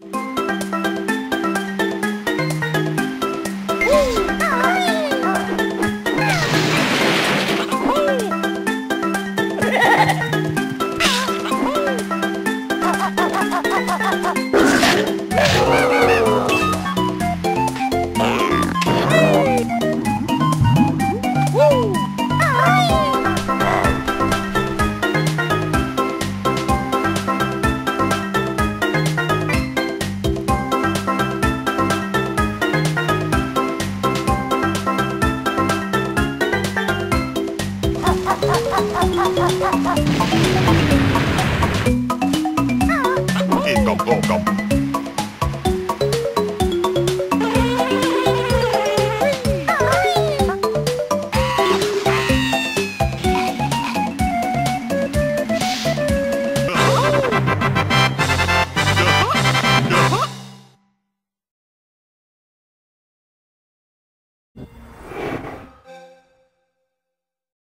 you Go, go, go.